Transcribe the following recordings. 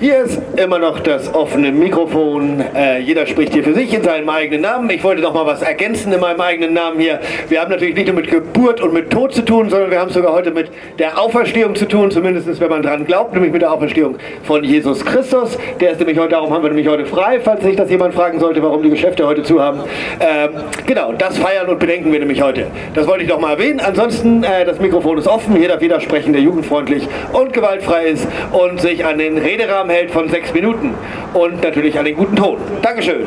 Hier ist immer noch das offene Mikrofon. Äh, jeder spricht hier für sich in seinem eigenen Namen. Ich wollte noch mal was ergänzen in meinem eigenen Namen hier. Wir haben natürlich nicht nur mit Geburt und mit Tod zu tun, sondern wir haben sogar heute mit der Auferstehung zu tun, zumindest wenn man dran glaubt, nämlich mit der Auferstehung von Jesus Christus. Der ist nämlich heute, darum haben wir nämlich heute frei, falls sich das jemand fragen sollte, warum die Geschäfte heute zu haben. Ähm, genau, das feiern und bedenken wir nämlich heute. Das wollte ich noch mal erwähnen. Ansonsten, äh, das Mikrofon ist offen. Jeder widersprechen, der jugendfreundlich und gewaltfrei ist und sich an den Rederahmen Programm hält von sechs Minuten und natürlich an den guten Ton. Dankeschön.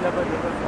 la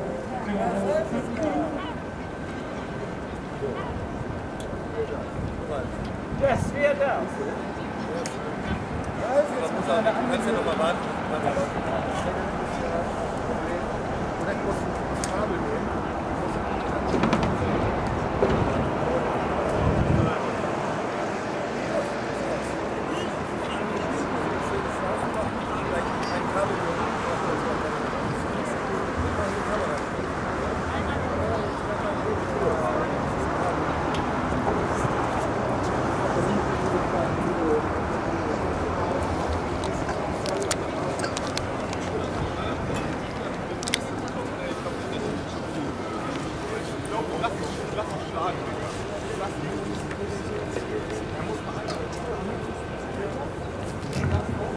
da. Kannst du noch mal warten? Lass dich, schlagen, Digga. Lass dich.